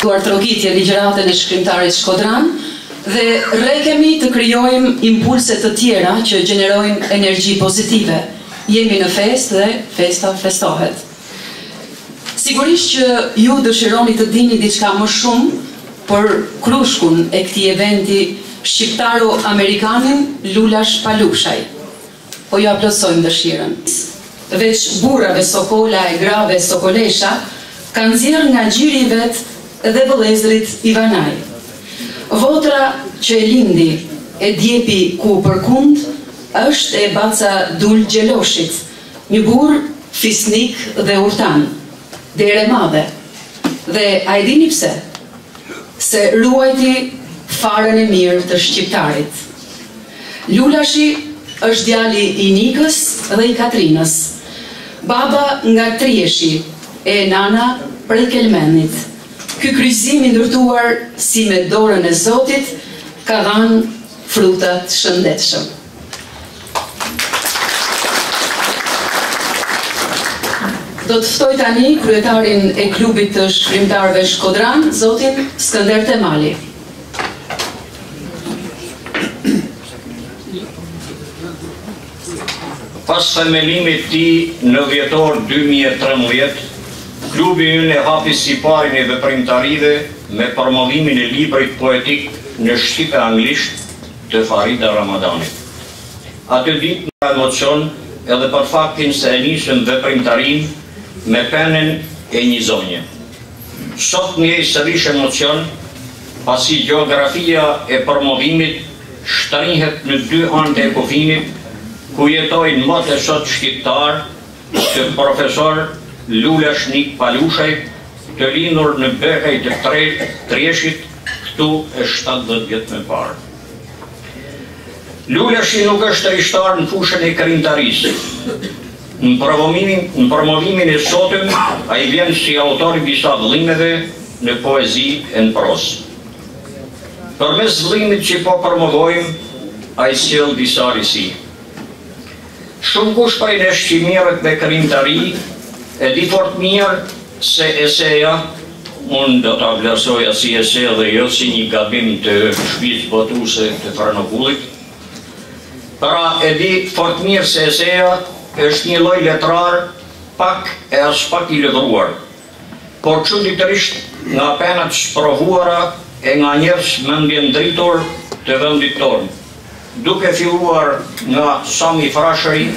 Duartrokitje, ligjëratën e shkrimtarit shkodran dhe rrekemi të krijojmë impulse të tjera që gjenerojnë energji pozitive. Jemi në festë dhe festa festohet. Sigurisht që ju dëshironi të dini diçka më shumë për krushkun e këtij eventi shqiptaro-amerikanin Lulash Palushaj. Po jua plotësojmë dëshirën. Veç burrave sokola e grave sokolesha ka nxjerrë nga gjiri i vet dhe vëllezërit Ivanaj. Votra që e lindi e djepi ku u përkund është e Baca Dul Gjeloshit, një burrë fisnik dhe urtan. Derë e madhe. Dhe a e dini pse? Se ruajti farën e mirë të shqiptarit. Lulashi është djali i Nikës dhe i Katrinës. Baba nga Trieshi e nana prej Kelmenit. Ky kryqëzim i ndërtuar si me dorën e Zotit ka dhanë fruta të shëndetshëm. Do të ftoj tani kryetarin e Klubit të Shkrimtarëve Shkodran, zotin Skënder Temali. Pas themelimit të tij në dhjetor 2013, klubi ynë e hapi siparin e veprimtarive me promovimin e librit poetik në shqip e anglisht të Faride Ramadanit. Atë ditë me emocion edhe për faktin se e nisëm veprimtarinë me penën e një zonje. Sot ndiej sërish emocion, pasi gjeografia e promovimit shtrihet në dy anët e kufinit, ku jetojnë mot e sot shqiptarë, të profesor Lulash Nik Palushajt, të lindur në Behej të Trieshit, këtu e shtatëdhjetë vjet më parë. Lulashi nuk është rishtar në fushën e krijimtarisë. Në promovimin e sotëm ai vjen si autor i disa vëllimeve në poezi e në prozë. Përmes vëllimit që po promovojmë ai sjell disa risi. Shumëkush prej nesh që mirret me krijimtari e di fort mirë se eseja, unë do ta vlerësoja si ese dhe jo si një gabim të shpisë botuese të Frano Kullit, Pra e di fort mirë se eseja është një lloj letrar pak e aspak i lëvruar, por çuditërisht nga penat e sprovuara e nga njerëz mendjendritur të vendit tonë, duke filluar nga Sami Frashëri,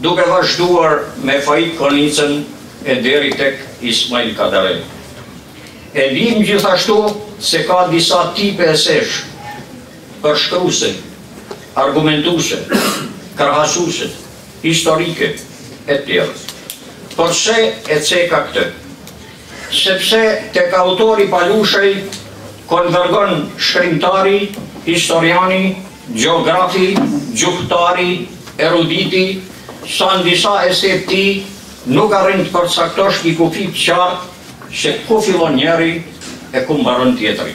duke vazhduar me Faik Konicën e deri tek Ismail Kadare. E dimë gjithashtu se ka disa tipe esesh. përshkruese, argumentuese, krahasuese, historike etj. Përse e ceka këtë? Sepse tek autori Palushaj konvergon shkrimtari, historiani, gjeografi, gjuhëtari, eruditi, sa në disa ese të tij nuk arrin të përcaktosh një kufi të qartë se ku fillon njëri e ku mbaron tjetri.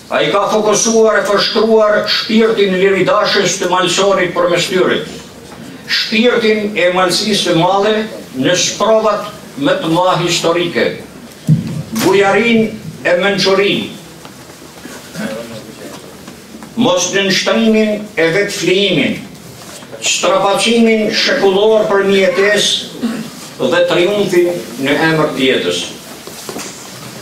Ai ka fokusuar e përshkruar shpirtin liridashës të malësorit përmes tyre, shpirtin e Malësisë së Madhe në sprovat më të mëdha historike, bujarinë e mençurinë, mosnënshtrimin e vetëflijimin, strapacimin shekullor për mbijetesë dhe triumfin në emër të jetës.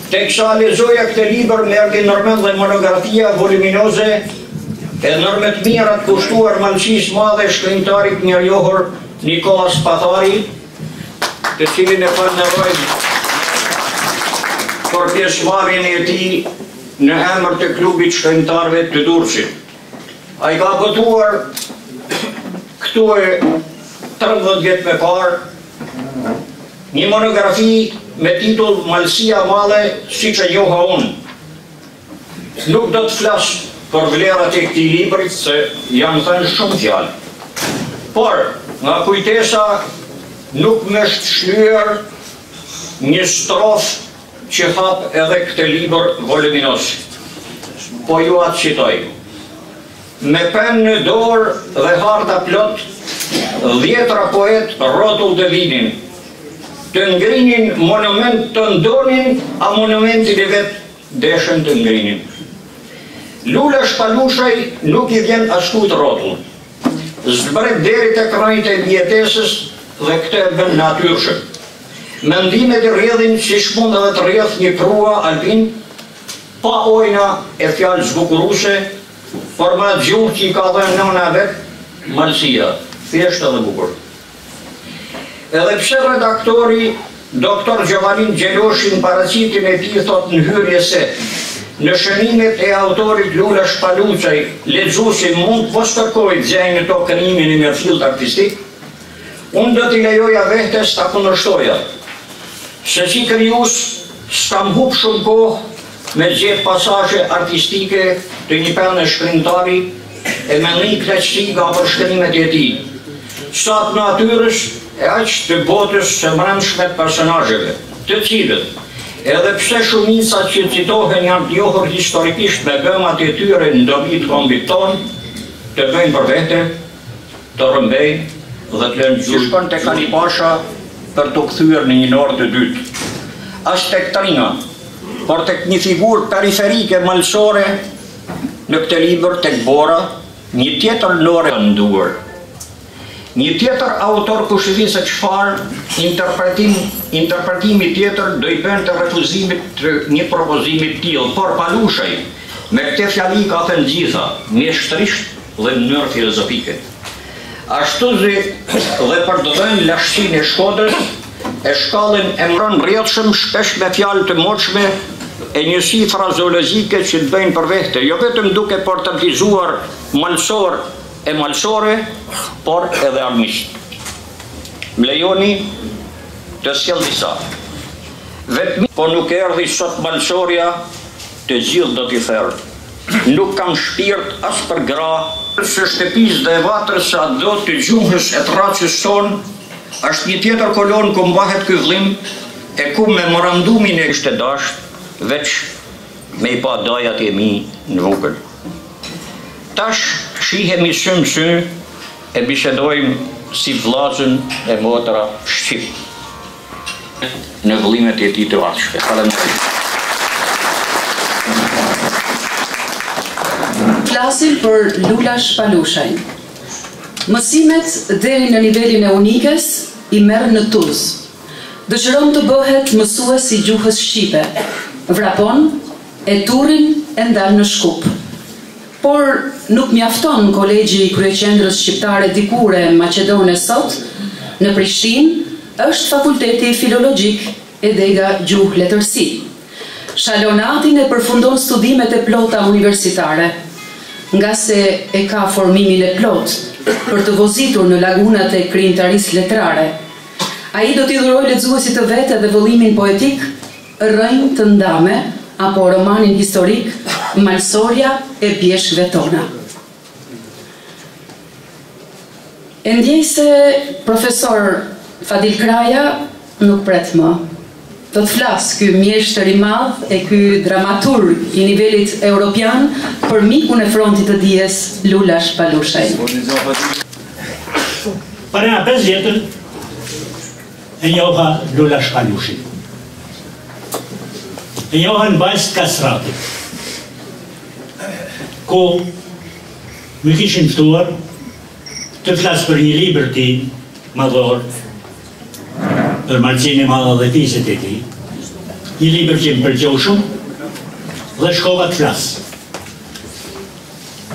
Teksa lexoja këtë libër më erdhi ndër mend monografia voluminoze e ndër më të mirat kushtuar Malësisë së Madhe e shkrimtarit të mirënjohur Nikola Spathari, të cilin e falënderojmë për pjesëmarrjen e tij në emër të Klubit të Shkrimtarëve të Durrësit. Ai ka botuar këtu e 13 vjet më parë një monografi me titull Malësia e Madhe siç e njoha unë. Nuk do të flas për vlerat e këtij libri se janë thënë shumë fjalë. Por nga kujtesa nuk më është shlyer një strofë që hap edhe këtë libër voluminoz. Po jua citoj. Me penë në dorë dhe harta plot, dhjetra poetë rrotull të vinin, të ngrinin monument tentonin, a monumentin e vet deshën të ngrinin. Lulash Palushaj nuk i vjen askujt rrotull. Zbret deri tek rrënjët e mbijetesës dhe këtë e bën natyrshëm. Mendimet rrjedhin siç mund edhe të rrjedhë një prrua alpin, pa ojna e fjalë zbukuruese, por me atë gjuhë që i ka dhënë nëna e vet, malësia, thjeshtë edhe bukur. Edhe pse redaktori doktor Gjovalin Gjeloshi në paraqitjen e tij thotë në hyrje se në shënimet e autorit Lulash Palushaj lexuesi mund të mos kërkojë të gjejë në to krijimin e mirëfillt artistik, Unë do t'i lejoja vehtes ta kundërshtoja, se si krijues s'kam hup shumë kohë me gjetë pasazhe artistike të një pene shkrimtari e me ndi knaqësi nga përshkrimet e tij, sa të natyrës e aq të botës së brendshme të personazheve, të cilët, edhe pse shumica që citohen janë të njohur historikisht me bëmat e tyre në dobi të kombit tonë, të bëjnë për vehte. Të rrëmbejnë dhe të lënë gjuhë. Nuk shkon tek Ali Pasha për t'u kthyer në një Norë të dytë. As tek Tringa, por tek një figurë periferike malëshore në këtë libër tek Bora, një tjetër Norë e nderuar. Një tjetër autor kush di se çfarë interpretimi tjetër do i bënte refuzimit të një propozimi të tillë, por Palushaj me këtë fjali ka thënë gjitha, mjeshtërisht dhe në mënyrë filozofike. Ashtu si dhe përdor lashtinë e Shkodrës, e shkallin emëron rrjedhshëm shpesh me fjalë të moçme e njësi frazeologjike që të bëjnë për vehte, jo vetëm duke portretizuar malësorë e malësore, por edhe armiqtë. Më lejoni të sjell disa. Vetëm po nuk erdhi sot malësorja, Të gjithë do t'i ther. Nuk kam shpirt as për gra. Së shtëpisë dhe vatrës së atdo të gjuhës e të racës sonë është një tjetër kolonë ku mbahet ky vllim e ku memorandumin e. Kishte dashtë veç me i pa dajat e mi në Vukël. Tash shihemi sy më sy e bisedojmë si vllazën e motra shqip. në vëllimet e tij të ardhshme. Faleminderit. Flasim për Lulash Palushaj. Mësimet deri në nivelin e unikes i merr në Tuz. Dëshiron të bëhet mësues i gjuhës shqipe. Vrapon e turrin e ndal në Shkup. Por, nuk mjafton kolegji i kryeqendrës shqiptare dikur e maqedone sot, në Prishtinë, është Fakulteti Filologjik e dega Gjuhë Letërsi. Shalon atin e përfundon studimet e plota universitare, ngase e ka formimin e plotë për të vozitur në lagunat e krijimtarisë letrare. Ai do t'i dhurojë lexuesit të vet edhe vëllimin poetik, Rrënjë të ndame apo romanin historik Malsorja e bjeshkëve tona. E ndjej se profesor Fadil Kraja nuk pret më. Do të flasë ky mjeshtër i madh e ky dramaturg i nivelit europian për mikun e frontit të dijes Lulash Palushaj. Para pesë vjetëve, E njoha Lulash Palushin. E njoha në Bajzë të Kastratit. Ku më kishin ftuar të flas për një libër të tij madhor për Malcinë e Madhe dhe fiset e tij. Një libër që më pëlqeu shumë dhe shkova të flas.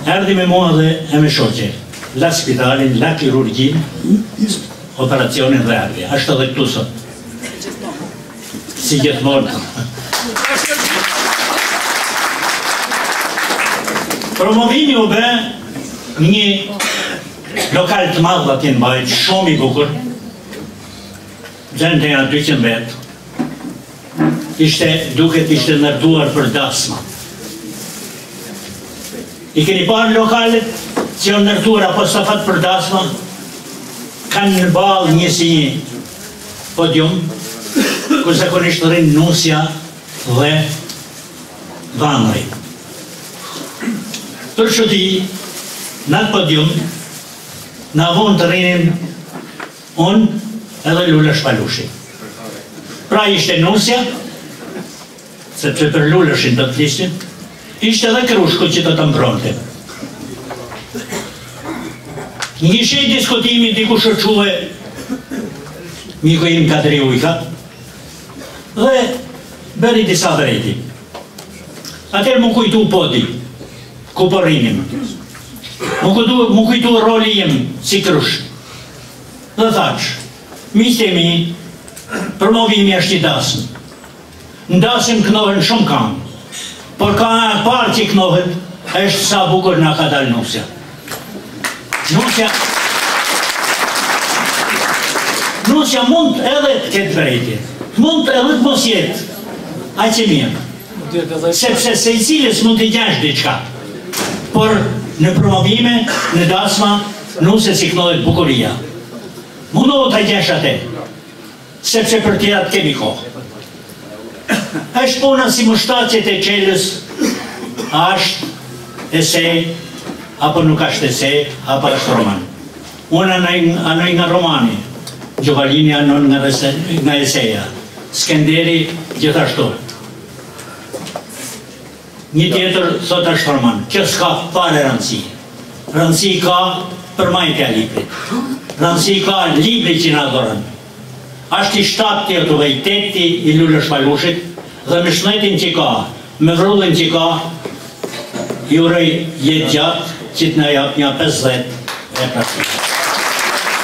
Erdhi me mua dhe eme shoqe. La spitalin, la kirurgjinë, operacionin dhe erdhi. Asht edhe këtu sot. Si gjithmonë. Promovimi u bë në një lokal të madh atje në Bajzë, shumë i bukur, Zinte nja dyqind vetë, ishte duket ishte ndërtuar për dasma. I keni parë lokalet që janë ndërtuar apostafat për dasma? Kanë në ballë një si një podium, ku zakonisht rrinë nusja dhe dhandri. Për çudi, në atë podium, na vunë të rrinim Unë edhe Lulash Palushi. Pra ishte nusja, sepse për Lulashin do të flisnim, ishte edhe krushku që do ta mbronte. Nisi diskutimi, diku u çue miku im Kadri Ujka dhe bëri disa vërejtje. Atëherë m'u kujtu podi, ku po rrinim. M'u kujtu roli jem si krushk. dhe thash, miqtë e mi, promovimi është si dasëm. Në dasëm këndohen shumë kangë, por kanga e parë që këndohet, është sa bukur na ka dalë nusja. Nusja... Nusja mund edhe të ketë vrejtje, mund edhe të mos jetë, aq e mirë, sepse secilës mund t'i gjesh diçka, por në promovime, në dasma, Nuses i këndohet bukuria. Mundohu ta gjesh atë. Sepse për tjerat kemi kohë. Është puna si mustaqet e Çelos, a është ese, apo nuk është ese, apo është roman. Unë anoj nga romani, Gjovalini anon nga eseja, Skenderi gjithashtu. Një tjetër thotë është hormon. Kjo s'ka fare rëndësi. Rëndësi ka përmajtja e librit. Rëndësi ka libri që na dhuron. Ashtë i shtati a i teti i Lulash Palushit dhe me shnetin që ka, me vrullin që ka, i uroj jetë gjatë që t'na japë nja 50 vepra.